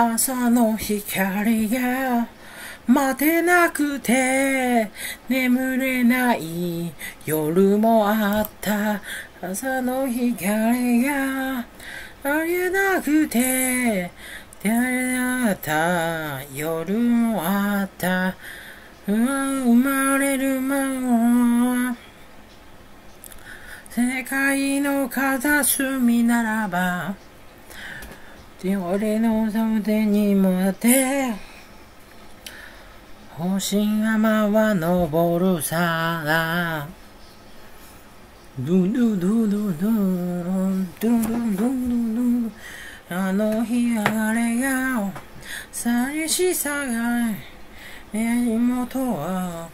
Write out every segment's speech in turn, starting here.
朝の光が待てなくて眠れない夜もあった。朝の光がありえなくて出会った夜もあった。生まれる前世界の片隅ならば俺の袖にもって星山は登るさドゥドゥドゥドゥドゥドゥドゥドゥドゥあの日あれが寂しさが妹は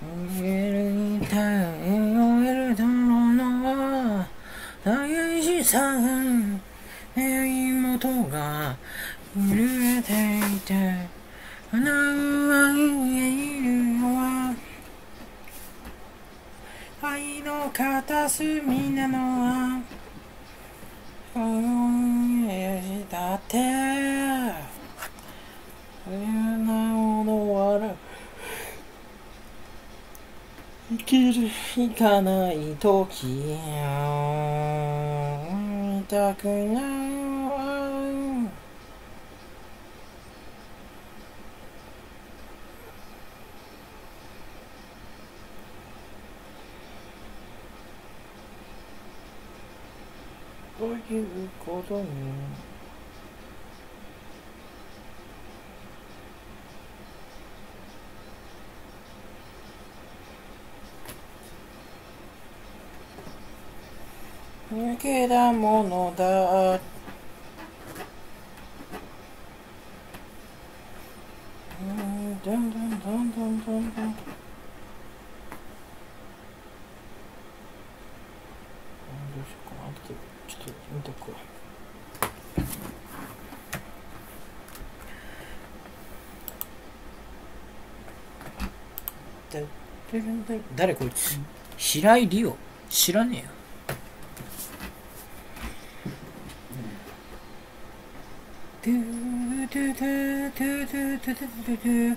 逃げるに耐えるだろうな寂しさが妹が揺れていて花はいるのは愛の片隅なのはだって。なほど笑生きる行かないときたくないということに抜けたものだうんどんどんどんどんどんどん見とくわ。誰こいつ？平井理央？知らねえよ。トゥトゥトゥトゥトゥトゥドゥ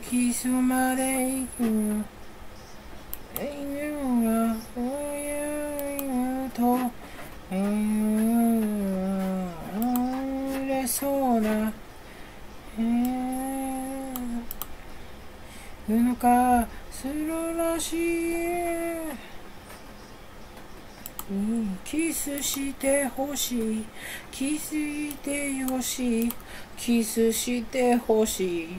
キスまで行く犬が親とれそうなするらしい。キスしてほしい。キスしてほし。いキスしてほしい。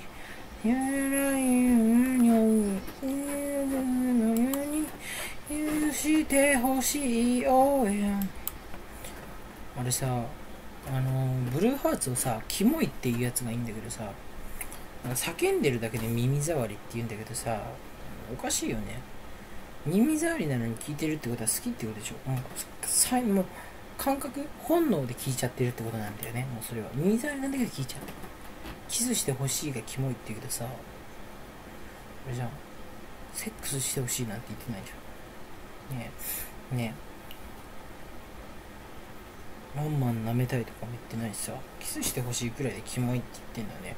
やらいにしてほしい。おやあれさあのブルーハーツをさキモいっていうやつがいいんだけどさ。叫んでるだけで耳障りって言うんだけどさおかしいよね。耳障りなのに聞いてるってことは好きってことでしょ。もうさもう感覚本能で聞いちゃってるってことなんだよね。もうそれは。耳障りなんだけど聞いちゃう。キスしてほしいがキモいって言うけどさあれじゃん。セックスしてほしいなんて言ってないじゃん。ねえ。ねえ。ワンマン舐めたいとかも言ってないしさ。キスしてほしいくらいでキモいって言ってんだよね。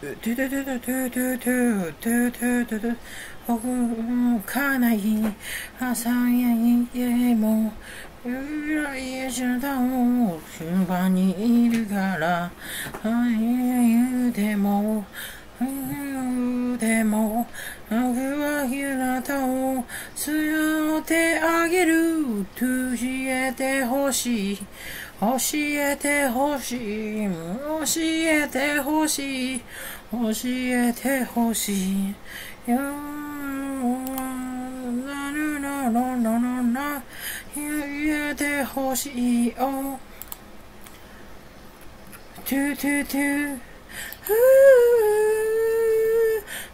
トゥトゥトゥトゥトゥトゥトゥトゥトゥ僕もかない朝や家も裏家じゃだも順番にいるから言うでも言うでも僕はひなたを連れてあげる教えてほしい教えてほしい、教えてほしい、教えてほしい。やなるなるなるな、言えてほしいよ。トゥトゥトゥ、ふぅ、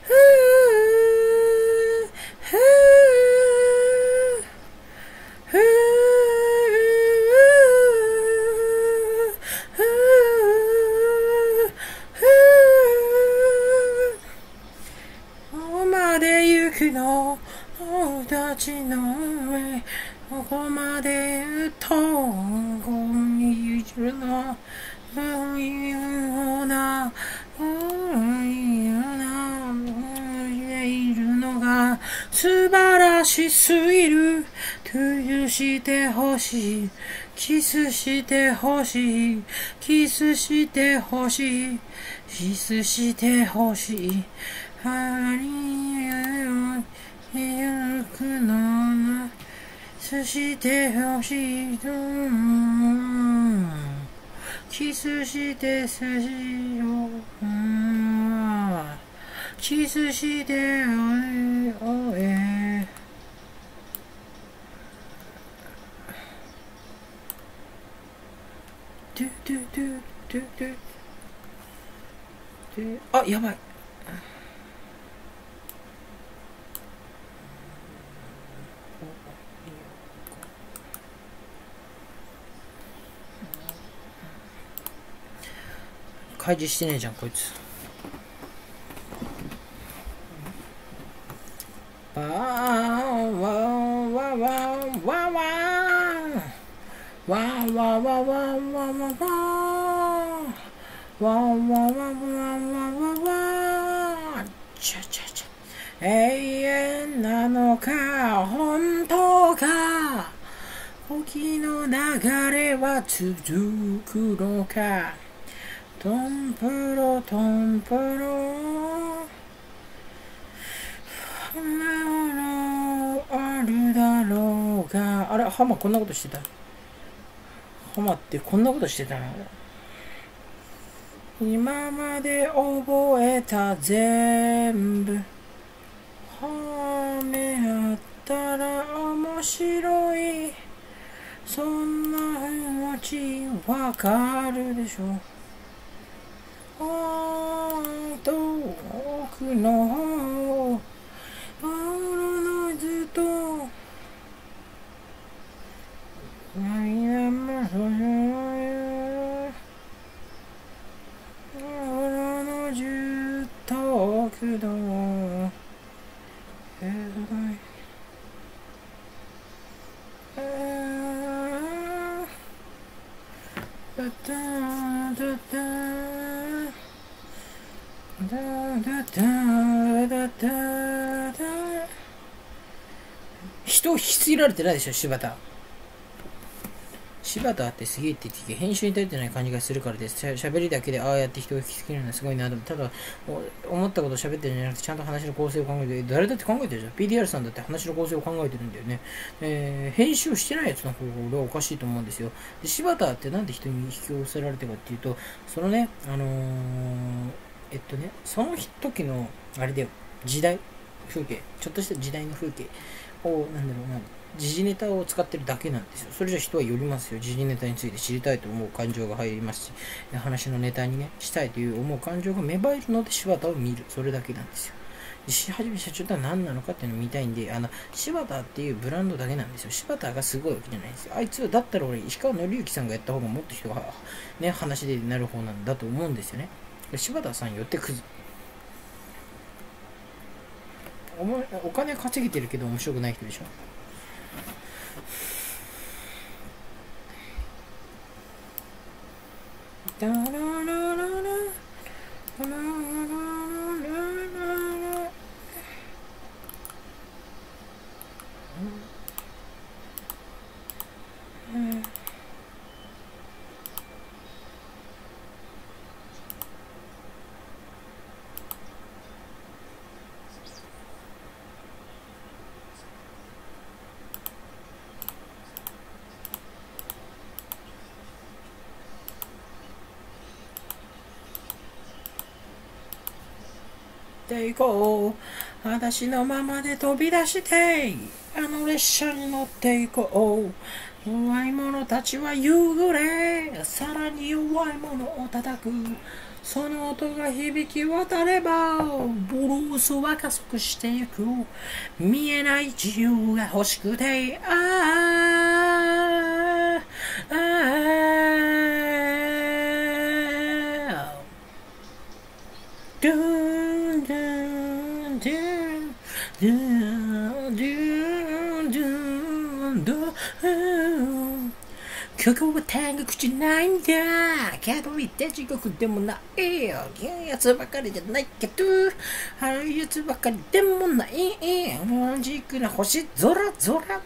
ふぅ、ふぅ。の友達の上ここまで言うにいるのそういようなそういうなでいるのが素晴らしすぎるトしてほしいキスしてほしい。キスしてほしい。キスしてほしい。針をゆくなすそしてほしいとキスして筋をキスしておいおえドゥドゥドゥあやばい。開示してねえじゃんこいつ。わーわーわーわーわーわーわーわーわーわーわーわーわーわーわーわーわーわちゃちゃちゃ永遠なのか本当か時の流れは続くのかトンプロトンプロ。あるだろうが。あれハマこんなことしてた？ハマってこんなことしてたの？今まで覚えた全部。はめ合ったら面白い。そんな気持ちわかるでしょ？遠くの心のずっと涙もそよ心のずっとくどえーだだだだだだだられてないでしょ柴田。柴田ってすげえって言って編集に耐えてない感じがするからですしゃ喋りだけでああやって人を引きつけるのはすごいなとただ思ったことを喋ってるんじゃなくてちゃんと話の構成を考えて誰だって考えてるじゃん。PDR さんだって話の構成を考えてるんだよね、えー、編集してないやつの方が俺はおかしいと思うんですよ。で柴田ってなんで人に引き寄せられてるかっていうとそのねあのー、えっとねその時のあれだよ。時代風景。ちょっとした時代の風景をなんだろうな。時事ネタを使ってるだけなんですよ。それじゃ人は寄りますよ。時事ネタについて知りたいと思う感情が入りますし、話のネタにね、したいという思う感情が芽生えるので柴田を見る。それだけなんですよ。石はじめ社長とは何なのかっていうのを見たいんで、あの、柴田っていうブランドだけなんですよ。柴田がすごいわけじゃないんですよ。あいつはだったら俺、石川紀之さんがやった方がもっと人が、ね、話でなる方なんだと思うんですよね。柴田さん寄ってくず。おお金稼げてるけど面白くない人でしょ Da, da, da, da da ていこう。裸足のままで飛び出してあの列車に乗っていこう。弱い者たちは夕暮れさらに弱い者を叩く。その音が響き渡ればブルースは加速していく。見えない自由が欲しくてああここは天国じゃないん。だけどいて地獄でもないよやつばかりじゃないけどあるやつばかりでもない同じくな星空空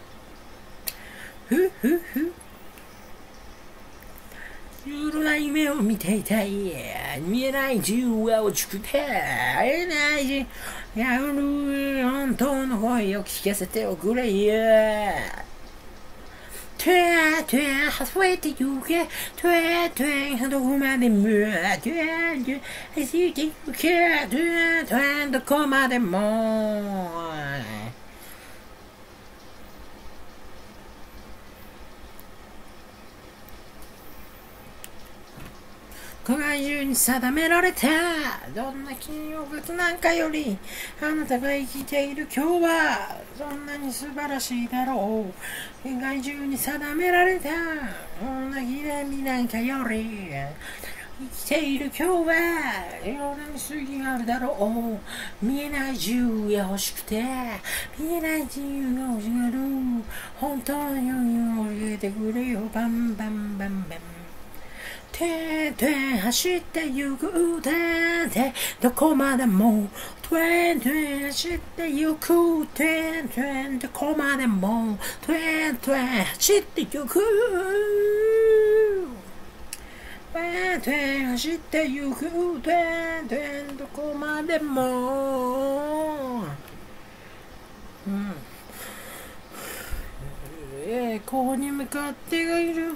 ふふふ揺るな夢を見ていたい見えない自由が落ちくて会えないしやる本当の声を聞かせておくれよ Tø, tø, har sweat til juke. Tø, tø, har er du kommer det møre. Tø, tø, har sweat til juke. Tø, tø, har du kommer det møre. 世界中に定められたどんな金曜物なんかよりあなたが生きている今日はそんなに素晴らしいだろう。世界中に定められたどんな記念日なんかより生きている今日はいろんな過ぎがあるだろう。見えない自由が欲しくて見えない自由が欲しがる。本当の余裕を教えてくれよバンバンバンバン。てて走ってゆくててどこまでもトゥエントン走ってゆくててどこまでもトゥエントン走ってゆく。トゥエントン走ってゆくててどこまでもうん栄光に向かっている。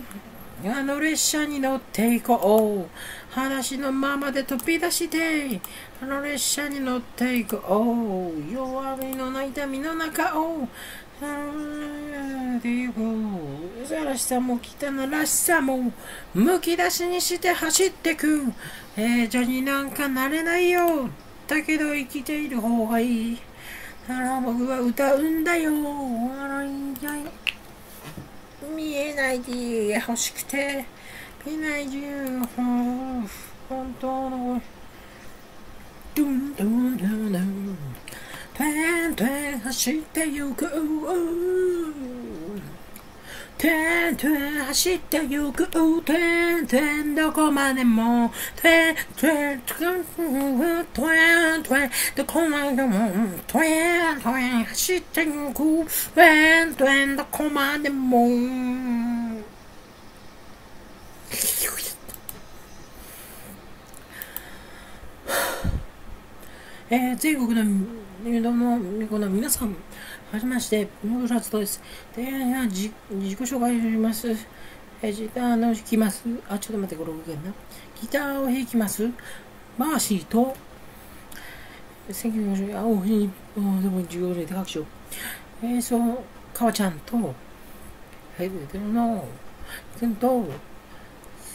あの列車に乗っていこう。裸足のままで飛び出してあの列車に乗っていこう。弱みのない痛みの中を。歩いていこううざらしさも汚らしさもむき出しにして走ってく。平常になんかなれないよだけど生きている方がいい。だから僕は歌うんだよ。笑いんじゃい。見えないで欲しくて見えないで本当のドゥンドゥンドゥンドゥントゥンペン走ってゆく。てんてん走ってゆくてんてんどこまでも。てんてんつくふふくてんてんどこまでも。てんてん走ってゆくてんてんどこまでもえー、全国の、の、この皆さん、はじめまして、モグラツトです。で、自自己紹介します。えギターの弾きます。あ、ちょっと待って、これ動けんな。ギターを弾きます。マーシーと、1950、あ、おに、でも15年で拍手を。えー、そう、かわちゃんと、ヘルデルの、くんと、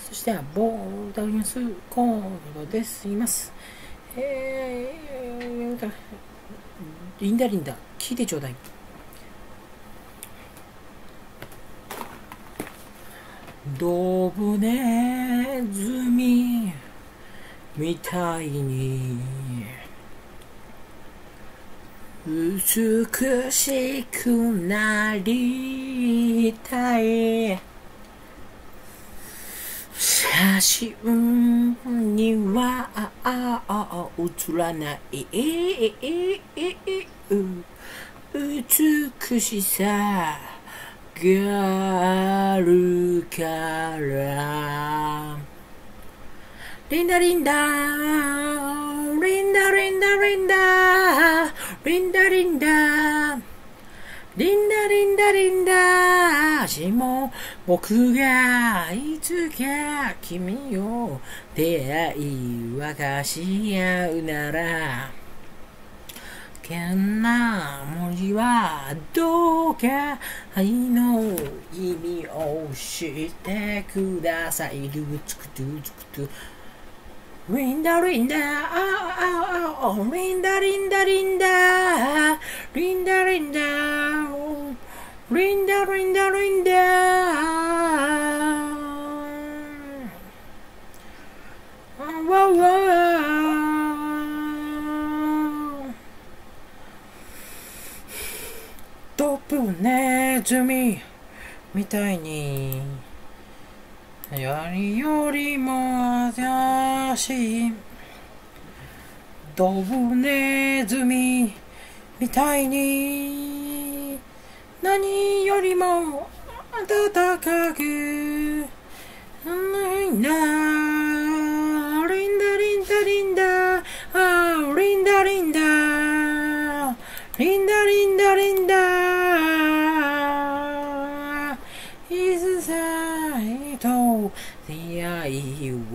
そして、ボーダリンスコードです。います。えー、リンダリンダ、聞いてちょうだい。ドブネズミみたいに。美しくなりたい。写真には映らない。美しさがあるから。リンダリンダ。リンダリンダリンダ。リンダリンダ。リンダリンダリンダ。しも僕がいつか君を出会い沸かし合うなら。険な文字はどうか愛の意味を知ってください。ルツクトゥツクトゥ。ウィンダリンダー、ああああ、リンダリンダリンダー、リンダリンダー、リンダリンダリンダネズミみたいにやりよりも新しい。ドブネズミみたいに何よりも暖かく。ないな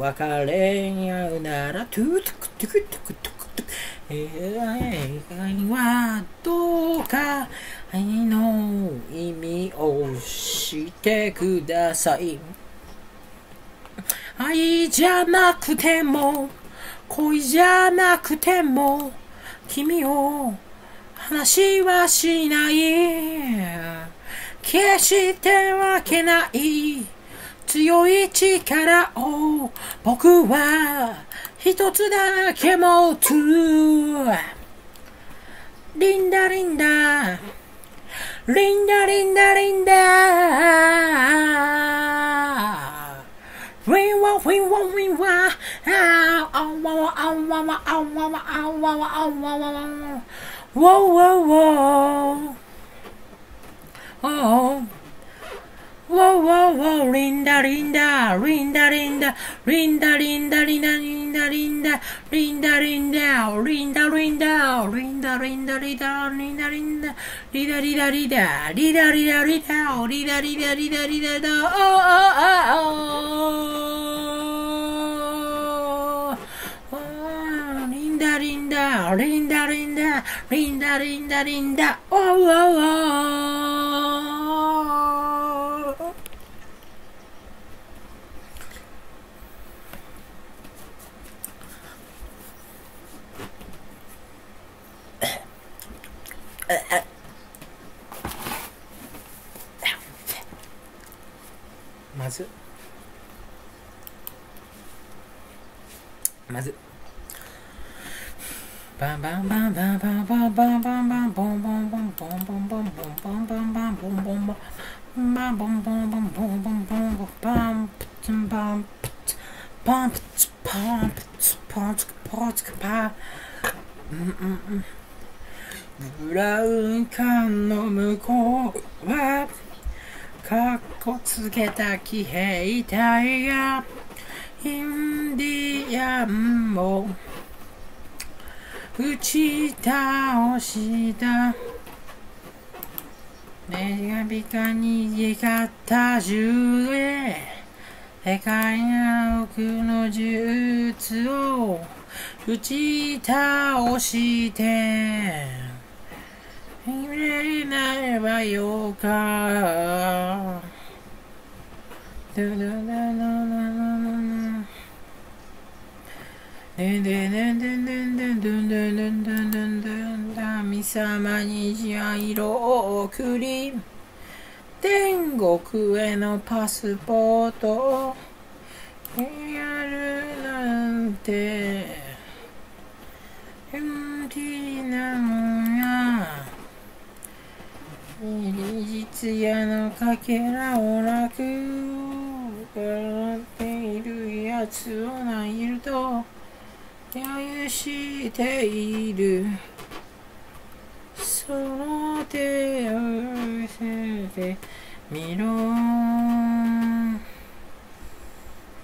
別れ合うならトゥトゥクトゥクトゥクトゥク。トゥクえー、はどうか愛の意味を知ってください。愛じゃなくても恋じゃなくても君を話はしない。決してわけない。強い力を僕は一つだけ持つリンダリンダリンダリンダリンダウィンワウィンワウィンワああんわわあんわわあんわわあんわわあわわわ Whoa, whoa, whoa. Oh. Whoa, whoa, whoa, Rinda, Rinda, Rinda, Rinda, Rinda, Rinda, Rinda, Rinda, Rinda, Rinda, Rinda, Rinda, Rinda, Rinda, Rinda, Rinda, Rinda, Rinda, Rida, Rida, Rida, Rida, Rida, Rida, Rida, Rida, Rida, Rida, Rida, oh, oh, oh, oh, oh, Rinda, Rinda, Rinda, Rinda, Rinda, Rinda, Rinda, oh, oh, oh. まずまずバンバンバンバンバンバンバンバンバンボンボンボンボンボンボンボンボンボンバンボンボンボンバンボンボンボンボンボンボンボンバンプツンバンプツパンプツパンプツパンツパンツパンうんうんうんブラウン管の向こうはかっこつけた騎兵隊やインディアンも打ち倒した。メガビカに逃げ方銃で世界の奥の術を打ち倒して。触れないわよかドゥドゥドゥドゥ神様に地色を送り天国へのパスポートをやるなんて MT なの平実屋のかけらを楽笑っているやつを投げると揶揄している。その手を伏せてみろ、う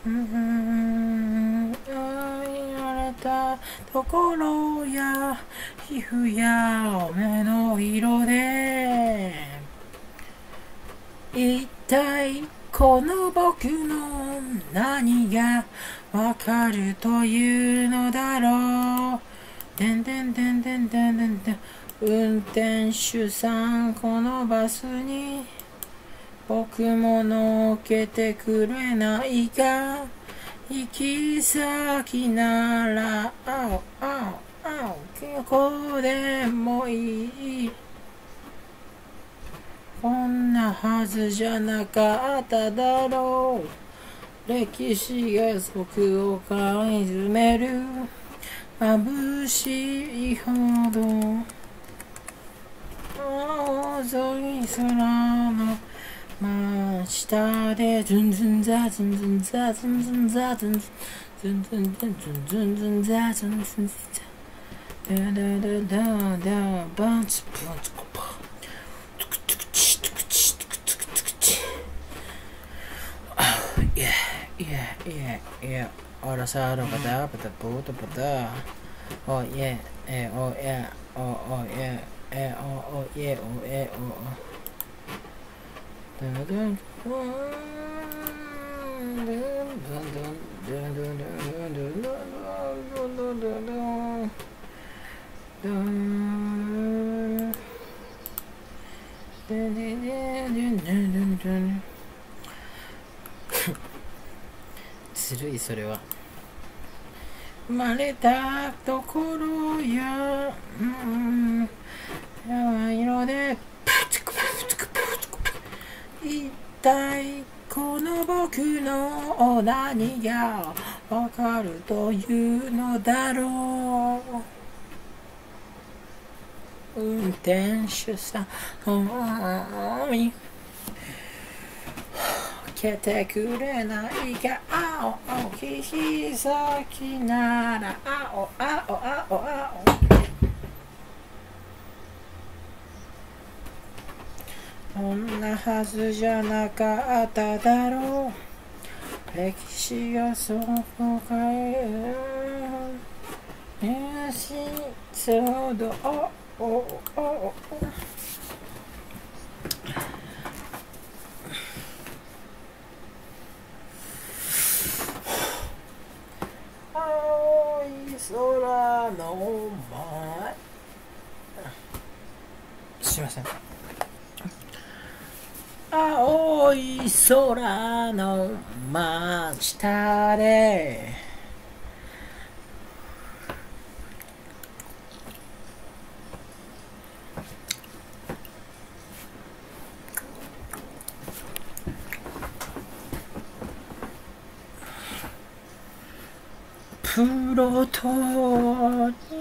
んたところや皮膚やお目の色で一体この僕の何がわかるというのだろう。てんてんてんてんてんてんてん。運転手さんこのバスに僕も乗っけてくれないか。行き先なら青青青こでもいい。こんなはずじゃなかっただろう。歴史が僕を問い詰める。眩しいほど。青い空の真下でズンズンザズンズンザズンズンザズンズンズンズンズンズンザズンズンザダダダダダバンツバンツコパトクトクチトクチトクトクトクチ Oh yeah yeah yeah yeah Ahora saro pata pata puta pata Oh yeah eh oh yeah oh oh yeah eh oh oh yeah oh eh oh oh ずるいそれは。生まれたところや、うん、や色で一体この僕の何がわかるというのだろう。運転手さんのけてくれないか青青ひざきなら青青青青青。こんなはずじゃなかっただろう。歴史がそこかえる入信騒動おおお青い空の前。すいません。青い空の真下でプロトに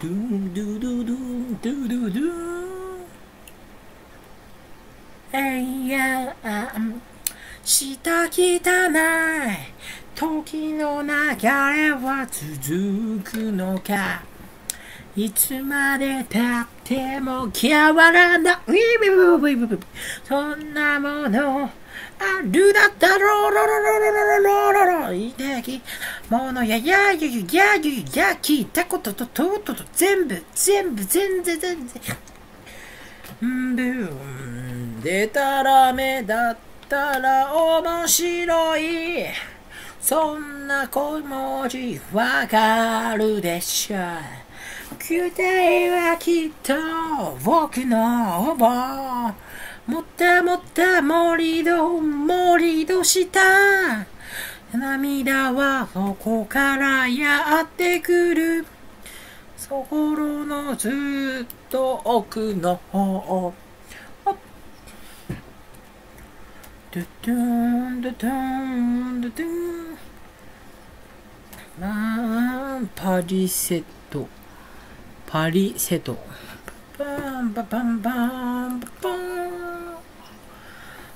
ドゥンドゥドゥドゥンドゥドゥドゥンえいやあん下汚い時の流れは続くのかいつまでたっても変わらないそんなものあるだったろろろろろろろろろいてきものややゆゆやゆゆや聞いたことととうとと全部全部全然全然ブーンでたらめだったら面白いそんな小文字わかるでしょ答えはきっと僕のもったもった盛り土盛り土した。涙はそこからやってくる。そこのずっと奥の方。ドゥドゥンドゥドゥンドゥドゥン。まあパリセット。パリセット。パンパパンパンパパン。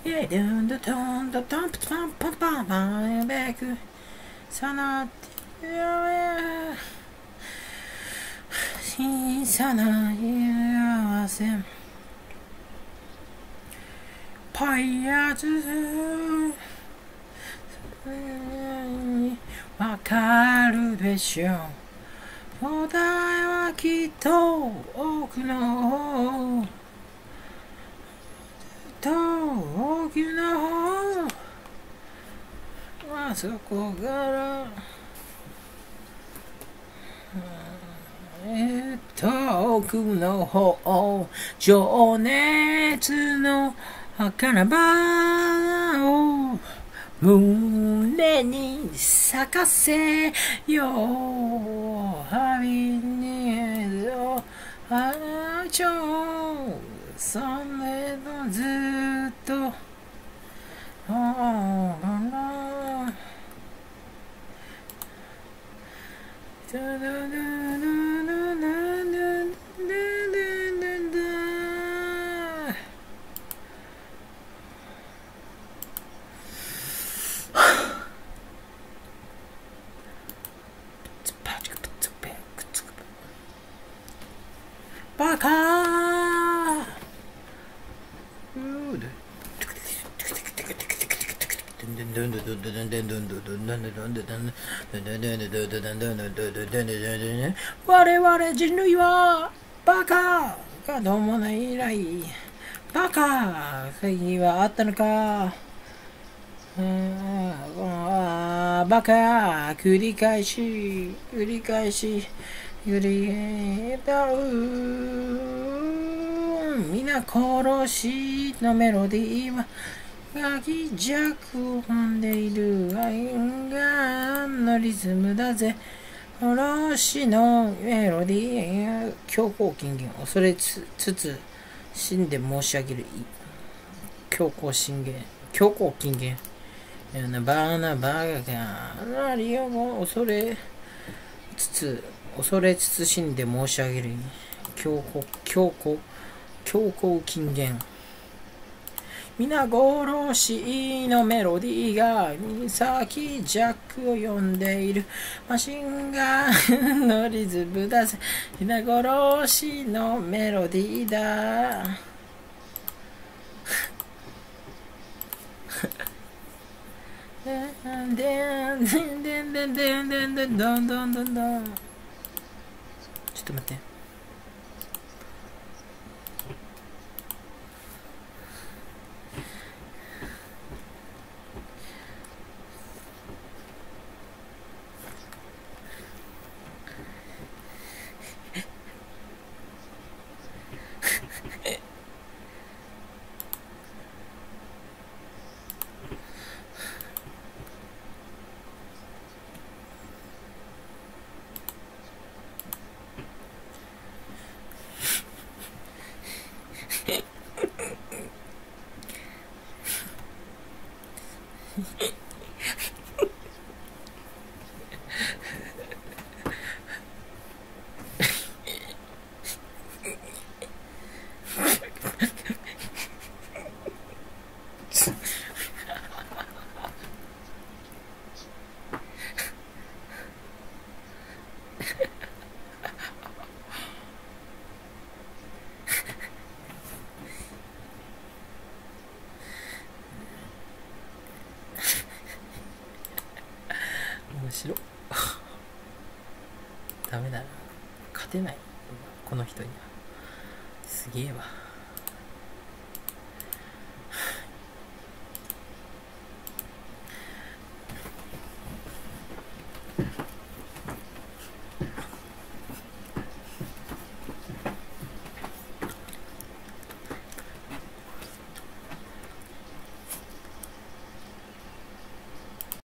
イェイドゥンドゥドンドドンパンパンパンパンベクさなってや小さな幸せパイアズわかるでしょう答えはきっと奥の方と奥のあそこか。らえっと奥の方情熱の儚ばを胸に咲かせよう。ハビにぞあちょそれのずっとああダダダダダダダバカ我々人類はバカがどうもない以来バカ会はあったのか。あバカ繰り返し繰り返し繰りだう皆殺しのメロディーはガキ弱を踏んでいる愛がのリズムだぜ。殺しのメロディー強行金言。恐れつつ死んで申し上げる。強行信玄強行金言。バーナバーガーラリオも恐れつつ恐れ慎んで申し上げる。強行強行強行金言。皆殺しのメロディーが岬ジャックを呼んでいる。マシンガンのリズムだぜ皆殺しのメロディーだ。でんでんでんでんでんでんでんどんどんどんどんちょっと待って